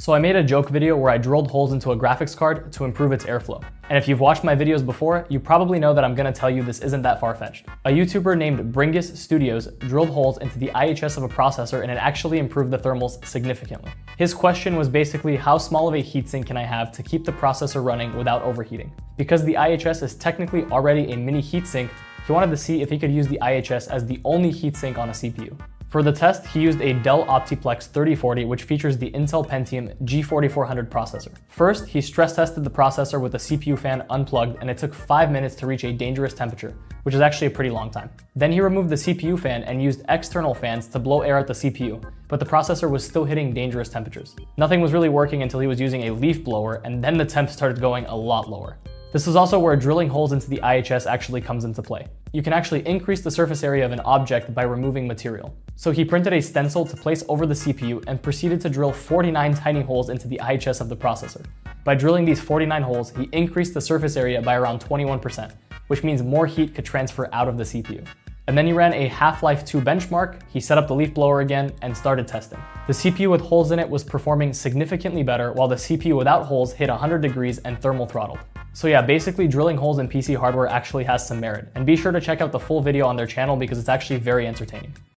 So I made a joke video where I drilled holes into a graphics card to improve its airflow. And if you've watched my videos before, you probably know that I'm gonna tell you this isn't that far-fetched. A YouTuber named Bringus Studios drilled holes into the IHS of a processor and it actually improved the thermals significantly. His question was basically how small of a heatsink can I have to keep the processor running without overheating? Because the IHS is technically already a mini heatsink, he wanted to see if he could use the IHS as the only heatsink on a CPU. For the test, he used a Dell Optiplex 3040, which features the Intel Pentium G4400 processor. First, he stress tested the processor with the CPU fan unplugged, and it took 5 minutes to reach a dangerous temperature, which is actually a pretty long time. Then he removed the CPU fan and used external fans to blow air at the CPU, but the processor was still hitting dangerous temperatures. Nothing was really working until he was using a leaf blower, and then the temp started going a lot lower. This is also where drilling holes into the IHS actually comes into play. You can actually increase the surface area of an object by removing material. So he printed a stencil to place over the CPU and proceeded to drill 49 tiny holes into the IHS of the processor. By drilling these 49 holes, he increased the surface area by around 21%, which means more heat could transfer out of the CPU. And then he ran a Half-Life 2 benchmark, he set up the leaf blower again, and started testing. The CPU with holes in it was performing significantly better, while the CPU without holes hit 100 degrees and thermal throttled. So yeah, basically drilling holes in PC hardware actually has some merit, and be sure to check out the full video on their channel because it's actually very entertaining.